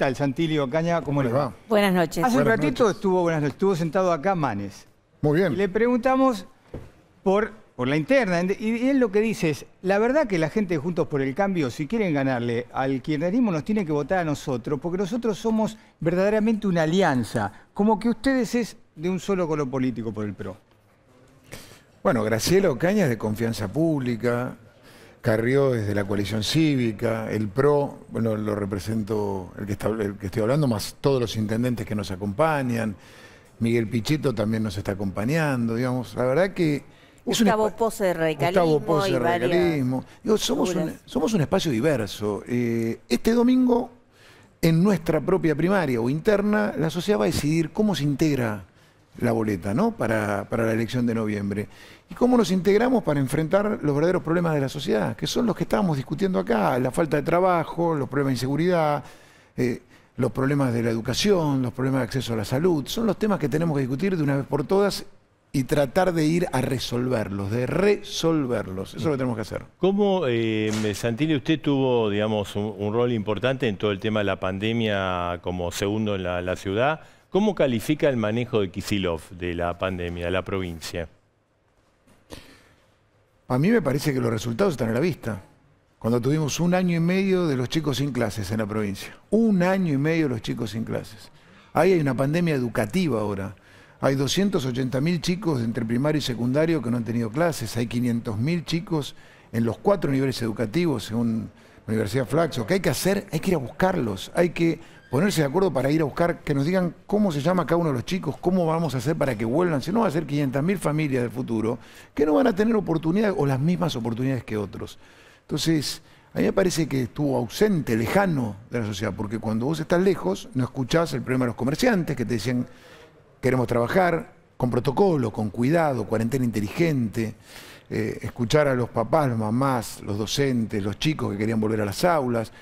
tal, Santilio Caña? ¿Cómo le va? Buenas noches. Hace un ratito noches. estuvo, buenas noches, estuvo sentado acá Manes. Muy Y bien. le preguntamos por, por la interna. Y él lo que dice es, la verdad que la gente de Juntos por el Cambio, si quieren ganarle al kirchnerismo, nos tiene que votar a nosotros, porque nosotros somos verdaderamente una alianza, como que ustedes es de un solo color político por el PRO. Bueno, Graciela Ocaña es de Confianza Pública, Carrió es de la coalición cívica, el PRO, bueno, lo represento el que, está, el que estoy hablando, más todos los intendentes que nos acompañan, Miguel Pichetto también nos está acompañando, digamos, la verdad que... es Gustavo espa- Posse de radicalismo. Gustavo Posse y de radicalismo. Digo, somos, un, somos un espacio diverso. Eh, este domingo, en nuestra propia primaria o interna, la sociedad va a decidir cómo se integra la boleta ¿no? para, para la elección de noviembre. Y cómo nos integramos para enfrentar los verdaderos problemas de la sociedad, que son los que estábamos discutiendo acá, la falta de trabajo, los problemas de inseguridad, eh, los problemas de la educación, los problemas de acceso a la salud. Son los temas que tenemos que discutir de una vez por todas y tratar de ir a resolverlos, de resolverlos. Eso es lo que tenemos que hacer. ¿Cómo, eh, Santilli, usted tuvo, digamos, un, rol importante en todo el tema de la pandemia como segundo en la ciudad? ¿Cómo califica el manejo de Kisilov de la pandemia, de la provincia? A mí me parece que los resultados están a la vista. Cuando tuvimos un año y medio de los chicos sin clases en la provincia. Un año y medio de los chicos sin clases. Ahí hay una pandemia educativa ahora. Hay 280.000 chicos entre primario y secundario que no han tenido clases. Hay 500.000 chicos en los cuatro niveles educativos, según Universidad Flaxo. ¿Qué hay que hacer? Hay que ir a buscarlos. Hay que ponerse de acuerdo para ir a buscar, que nos digan cómo se llama cada uno de los chicos, cómo vamos a hacer para que vuelvan. Si no, va a ser 500.000 familias del futuro que no van a tener oportunidades o las mismas oportunidades que otros. Entonces, a mí me parece que estuvo ausente, lejano de la sociedad, porque cuando vos estás lejos, no escuchás el problema de los comerciantes que te decían, queremos trabajar con protocolo, con cuidado, cuarentena inteligente, eh, escuchar a los papás, las mamás, los docentes, los chicos que querían volver a las aulas,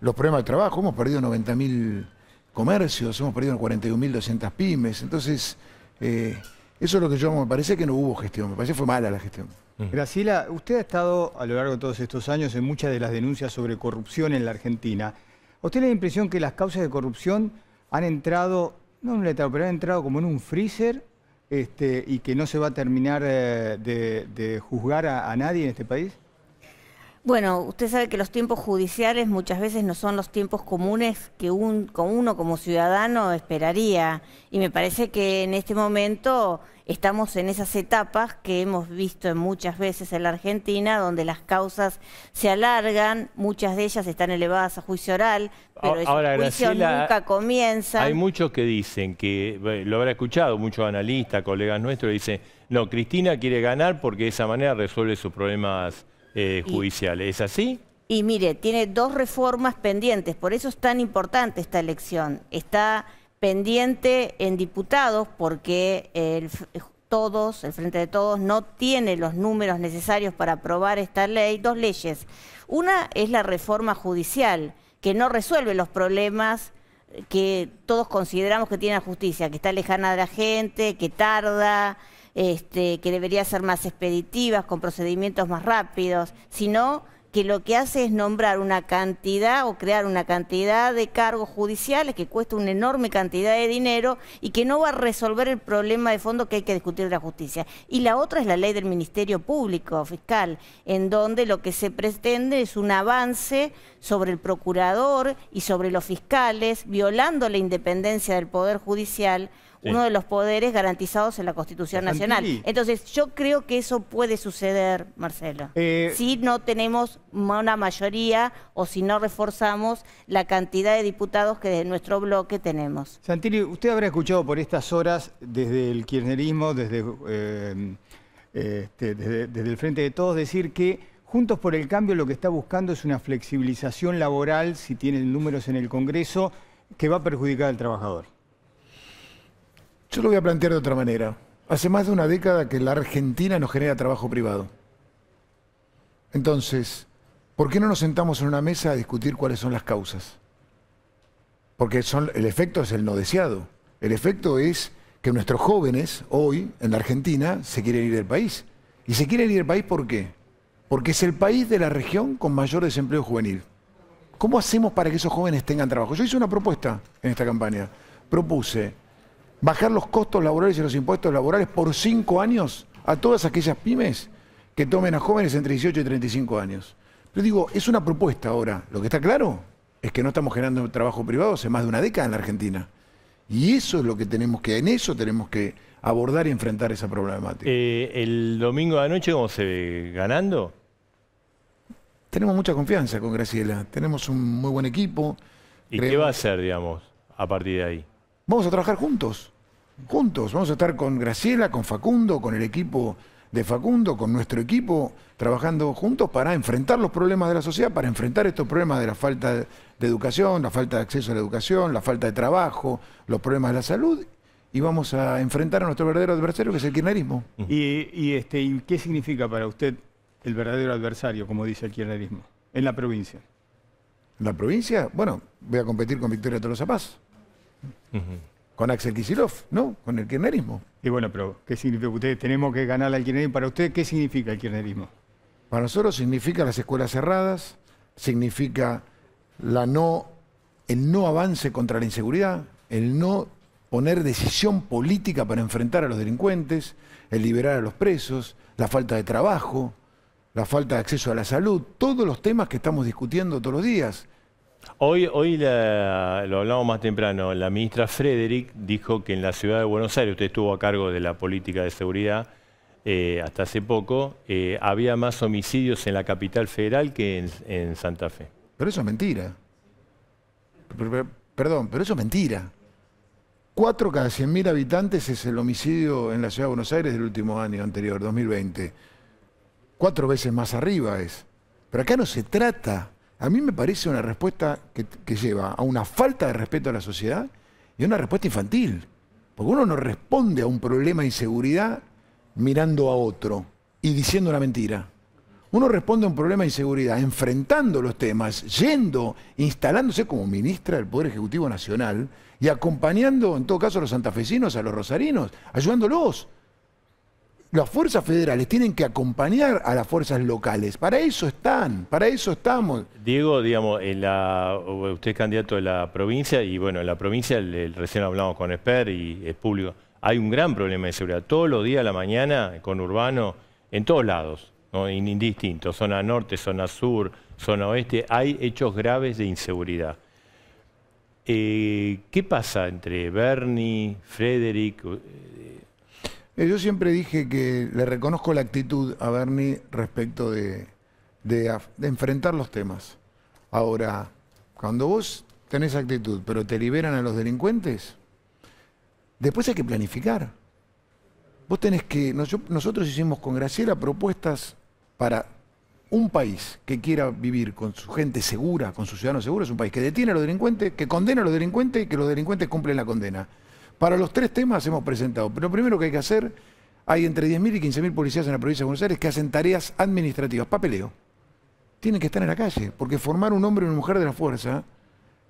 los problemas de trabajo, hemos perdido 90.000 comercios, hemos perdido 41.200 pymes, entonces eh, eso es lo que yo me parece que no hubo gestión, me parece que fue mala la gestión. Graciela, usted ha estado a lo largo de todos estos años en muchas de las denuncias sobre corrupción en la Argentina. ¿A usted le da la impresión que las causas de corrupción han entrado, no en un letrado, pero han entrado como en un freezer este, y que no se va a terminar eh, de, juzgar a nadie en este país? Bueno, usted sabe que los tiempos judiciales muchas veces no son los tiempos comunes que un, uno como ciudadano esperaría. Y me parece que en este momento estamos en esas etapas que hemos visto en muchas veces en la Argentina, donde las causas se alargan, muchas de ellas están elevadas a juicio oral, pero esos Ahora, juicios Graciela, nunca comienzan. Hay muchos que dicen que, lo habrá escuchado, muchos analistas, colegas nuestros, dicen, no, Cristina quiere ganar porque de esa manera resuelve sus problemas eh, judiciales. ¿Es así? Y mire, tiene dos reformas pendientes, por eso es tan importante esta elección. Está pendiente en diputados porque el f- todos, el Frente de Todos, no tiene los números necesarios para aprobar esta ley, dos leyes. Una es la reforma judicial, que no resuelve los problemas que todos consideramos que tiene la justicia, que está lejana de la gente, que tarda, este, que debería ser más expeditivas, con procedimientos más rápidos, sino que lo que hace es nombrar una cantidad o crear una cantidad de cargos judiciales que cuesta una enorme cantidad de dinero y que no va a resolver el problema de fondo que hay que discutir de la justicia. Y la otra es la ley del Ministerio Público Fiscal, en donde lo que se pretende es un avance sobre el procurador y sobre los fiscales, violando la independencia del Poder Judicial, Sí. uno de los poderes garantizados en la Constitución. Nacional. Entonces, yo creo que eso puede suceder, Marcelo. Eh, si no tenemos una mayoría o si no reforzamos la cantidad de diputados que de nuestro bloque tenemos. Santilli, usted habrá escuchado por estas horas desde el kirchnerismo, desde, eh, este, desde, desde el Frente de Todos, decir que Juntos por el Cambio lo que está buscando es una flexibilización laboral, si tienen números en el Congreso, que va a perjudicar al trabajador. Yo lo voy a plantear de otra manera. Hace más de una década que la Argentina nos genera trabajo privado. Entonces, ¿por qué no nos sentamos en una mesa a discutir cuáles son las causas? Porque el efecto es el no deseado. El efecto es que nuestros jóvenes hoy en la Argentina se quieren ir del país. ¿Y se quieren ir del país por qué? Porque es el país de la región con mayor desempleo juvenil. ¿Cómo hacemos para que esos jóvenes tengan trabajo? Yo hice una propuesta en esta campaña. Propuse bajar los costos laborales y los impuestos laborales por cinco años a todas aquellas pymes que tomen a jóvenes entre 18 y 35 años. Pero digo, es una propuesta ahora. Lo que está claro es que no estamos generando trabajo privado hace más de una década en la Argentina. Y eso es lo que tenemos que, en eso tenemos que abordar y enfrentar esa problemática. Eh, ¿El domingo de anoche cómo se ve? ¿Ganando? Tenemos mucha confianza con Graciela, tenemos un muy buen equipo. ¿Y qué va a hacer, digamos, a partir de ahí? Vamos a trabajar juntos, juntos. Vamos a estar con Graciela, con Facundo, con el equipo de Facundo, con nuestro equipo, trabajando juntos para enfrentar los problemas de la sociedad, para enfrentar estos problemas de la falta de educación, la falta de acceso a la educación, la falta de trabajo, los problemas de la salud y vamos a enfrentar a nuestro verdadero adversario, que es el kirchnerismo. ¿Y, este, ¿Y qué significa para usted el verdadero adversario, como dice el kirchnerismo, en la provincia? ¿En la provincia? Bueno, voy a competir con Victoria Tolosa Paz. Con Axel Kisilov, ¿no? Con el kirchnerismo. Y bueno, pero ¿qué significa? Ustedes tenemos que ganar al kirchnerismo. Para usted, ¿qué significa el kirchnerismo? Para nosotros significa las escuelas cerradas, significa la no, el no avance contra la inseguridad, el no poner decisión política para enfrentar a los delincuentes, el liberar a los presos, la falta de trabajo, la falta de acceso a la salud, todos los temas que estamos discutiendo todos los días. Hoy, hoy lo hablamos más temprano, la ministra Frederick dijo que en la ciudad de Buenos Aires, usted estuvo a cargo de la política de seguridad eh, hasta hace poco, eh, había más homicidios en la capital federal que en, Santa Fe. Pero eso es mentira. Perdón, pero eso es mentira. Cuatro cada 100.000 habitantes es el homicidio en la ciudad de Buenos Aires del último año anterior, 2020. Cuatro veces más arriba es. Pero acá no se trata. A mí me parece una respuesta que, lleva a una falta de respeto a la sociedad y a una respuesta infantil. Porque uno no responde a un problema de inseguridad mirando a otro y diciendo una mentira. Uno responde a un problema de inseguridad enfrentando los temas, yendo, instalándose como ministra del Poder Ejecutivo Nacional y acompañando, en todo caso, a los santafesinos, a los rosarinos, ayudándolos. Las fuerzas federales tienen que acompañar a las fuerzas locales. Para eso están, para eso estamos. Diego, digamos, usted es candidato de la provincia y bueno, en la provincia, recién hablamos con Esper y es público, hay un gran problema de seguridad. Todos los días a la mañana, con Urbano, en todos lados, ¿no? indistintos, zona norte, zona sur, zona oeste, hay hechos graves de inseguridad. Eh, ¿Qué pasa entre Bernie, Frederick? Eh, yo siempre dije que le reconozco la actitud a Bernie respecto de, enfrentar los temas. Ahora, cuando vos tenés actitud, pero te liberan a los delincuentes, después hay que planificar. Vos tenés que. Nosotros hicimos con Graciela propuestas para un país que quiera vivir con su gente segura, con sus ciudadanos seguros, es un país que detiene a los delincuentes, que condena a los delincuentes y que los delincuentes cumplen la condena. Para los tres temas hemos presentado. Pero lo primero que hay que hacer, hay entre 10.000 y 15.000 policías en la provincia de Buenos Aires que hacen tareas administrativas, papeleo. Tienen que estar en la calle, porque formar un hombre y una mujer de la fuerza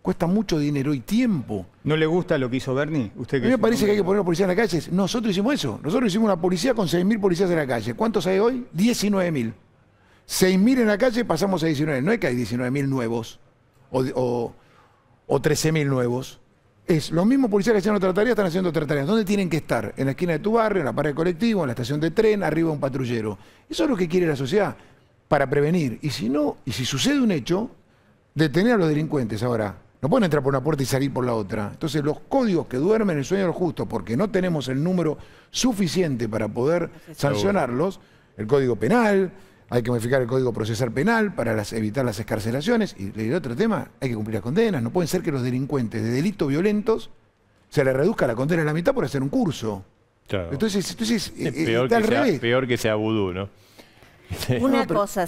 cuesta mucho dinero y tiempo. ¿No le gusta lo que hizo Bernie? ¿Usted a mí me parece que hay que poner a policía en la calle. Nosotros hicimos eso. Nosotros hicimos una policía con 6.000 policías en la calle. ¿Cuántos hay hoy? 19.000. 6.000 en la calle, pasamos a 19. No es que hay 19.000 nuevos o, 13.000 nuevos. Es los mismos policías que hacían otra tarea están haciendo otra tarea. ¿Dónde tienen que estar? En la esquina de tu barrio, en la pared colectivo, en la estación de tren, arriba un patrullero. Eso es lo que quiere la sociedad para prevenir. Y si no, y si sucede un hecho, detener a los delincuentes. Ahora, no pueden entrar por una puerta y salir por la otra. Entonces, los códigos que duermen el sueño de los justos, porque no tenemos el número suficiente para poder sancionarlos, el código penal, hay que modificar el Código Procesal Penal para evitar las escarcelaciones. Y el otro tema, hay que cumplir las condenas. No pueden ser que los delincuentes de delitos violentos se les reduzca la condena a la mitad por hacer un curso. Entonces, entonces es eh, peor, que sea, peor que sea vudú, ¿no? Una cosa,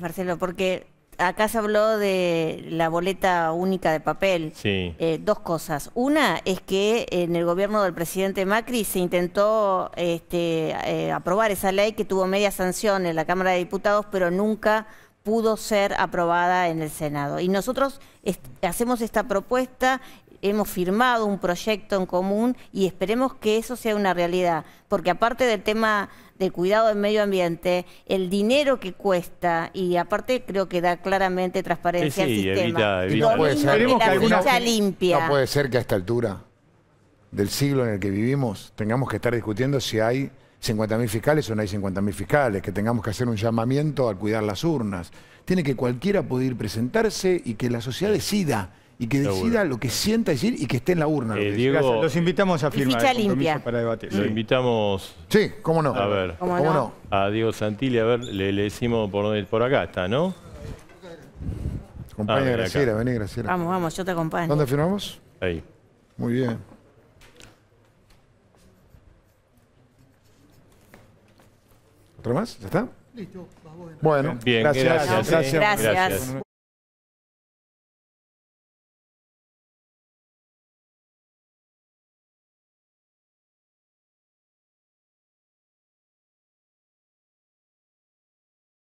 Marcelo, porque acá se habló de la boleta única de papel. Sí. Eh, dos cosas. Una es que en el gobierno del presidente Macri se intentó este, eh, aprobar esa ley que tuvo media sanción en la Cámara de Diputados, pero nunca pudo ser aprobada en el Senado. Y nosotros hacemos esta propuesta hemos firmado un proyecto en común y esperemos que eso sea una realidad, porque aparte del tema del cuidado del medio ambiente, el dinero que cuesta y aparte creo que da claramente transparencia Sí, sí, al sistema. evita- evita- No puede ser. que alguna- limpia. No puede ser que a esta altura del siglo en el que vivimos tengamos que estar discutiendo si hay 50.000 fiscales o no hay 50.000 fiscales, que tengamos que hacer un llamamiento a cuidar las urnas. Tiene que cualquiera poder presentarse y que la sociedad decida y que Seguro. decida lo que sienta decir y que esté en la urna. lo Eh, que dice. Diego- Gracias. Los invitamos a firmar ficha el compromiso limpia. para debatir. Lo invitamos Sí, cómo no. A ver. ¿Cómo ¿Cómo no? no? a Diego Santilli, a ver, le, le decimos por dónde, por acá está, ¿no? Acompaña Ah, Graciela, acá. vení Graciela. Vamos, vamos, yo te acompaño. ¿Dónde firmamos? Ahí. Muy bien. ¿Otro más? ¿Ya está? Listo. Bueno, Bien, gracias. gracias. ¿eh? Gracias.